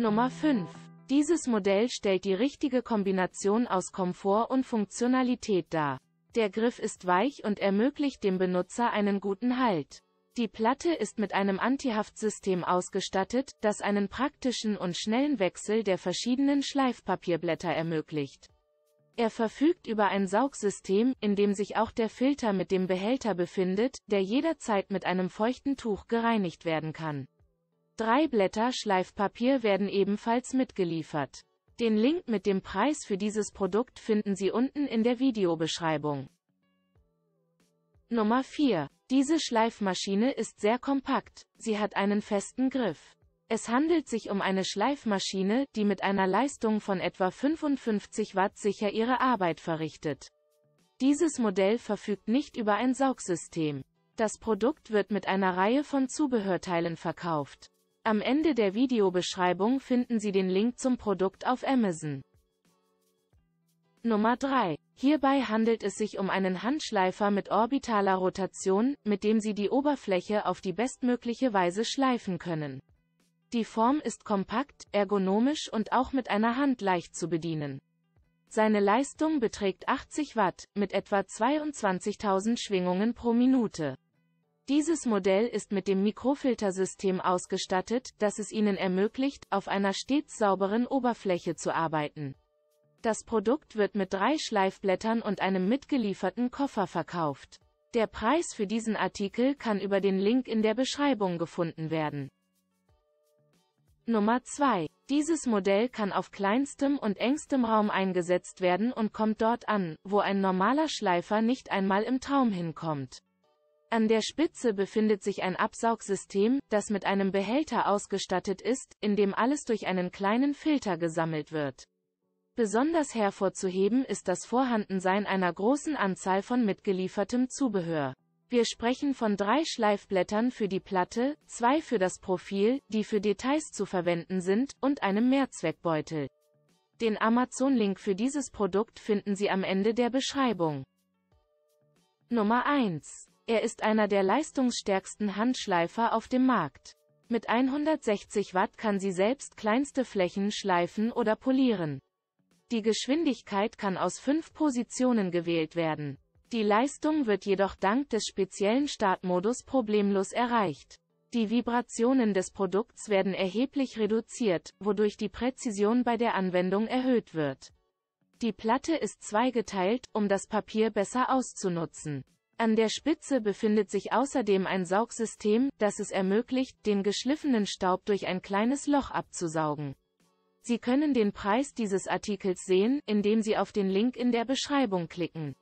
Nummer 5. Dieses Modell stellt die richtige Kombination aus Komfort und Funktionalität dar. Der Griff ist weich und ermöglicht dem Benutzer einen guten Halt. Die Platte ist mit einem Antihaftsystem ausgestattet, das einen praktischen und schnellen Wechsel der verschiedenen Schleifpapierblätter ermöglicht. Er verfügt über ein Saugsystem, in dem sich auch der Filter mit dem Behälter befindet, der jederzeit mit einem feuchten Tuch gereinigt werden kann. Drei Blätter Schleifpapier werden ebenfalls mitgeliefert. Den Link mit dem Preis für dieses Produkt finden Sie unten in der Videobeschreibung. Nummer 4. Diese Schleifmaschine ist sehr kompakt, sie hat einen festen Griff. Es handelt sich um eine Schleifmaschine, die mit einer Leistung von etwa 55 Watt sicher ihre Arbeit verrichtet. Dieses Modell verfügt nicht über ein Saugsystem. Das Produkt wird mit einer Reihe von Zubehörteilen verkauft. Am Ende der Videobeschreibung finden Sie den Link zum Produkt auf Amazon. Nummer 3. Hierbei handelt es sich um einen Handschleifer mit orbitaler Rotation, mit dem Sie die Oberfläche auf die bestmögliche Weise schleifen können. Die Form ist kompakt, ergonomisch und auch mit einer Hand leicht zu bedienen. Seine Leistung beträgt 80 Watt, mit etwa 22.000 Schwingungen pro Minute. Dieses Modell ist mit dem Mikrofiltersystem ausgestattet, das es Ihnen ermöglicht, auf einer stets sauberen Oberfläche zu arbeiten. Das Produkt wird mit drei Schleifblättern und einem mitgelieferten Koffer verkauft. Der Preis für diesen Artikel kann über den Link in der Beschreibung gefunden werden. Nummer 2. Dieses Modell kann auf kleinstem und engstem Raum eingesetzt werden und kommt dort an, wo ein normaler Schleifer nicht einmal im Traum hinkommt. An der Spitze befindet sich ein Absaugsystem, das mit einem Behälter ausgestattet ist, in dem alles durch einen kleinen Filter gesammelt wird. Besonders hervorzuheben ist das Vorhandensein einer großen Anzahl von mitgeliefertem Zubehör. Wir sprechen von drei Schleifblättern für die Platte, zwei für das Profil, die für Details zu verwenden sind, und einem Mehrzweckbeutel. Den Amazon-Link für dieses Produkt finden Sie am Ende der Beschreibung. Nummer 1 er ist einer der leistungsstärksten Handschleifer auf dem Markt. Mit 160 Watt kann sie selbst kleinste Flächen schleifen oder polieren. Die Geschwindigkeit kann aus fünf Positionen gewählt werden. Die Leistung wird jedoch dank des speziellen Startmodus problemlos erreicht. Die Vibrationen des Produkts werden erheblich reduziert, wodurch die Präzision bei der Anwendung erhöht wird. Die Platte ist zweigeteilt, um das Papier besser auszunutzen. An der Spitze befindet sich außerdem ein Saugsystem, das es ermöglicht, den geschliffenen Staub durch ein kleines Loch abzusaugen. Sie können den Preis dieses Artikels sehen, indem Sie auf den Link in der Beschreibung klicken.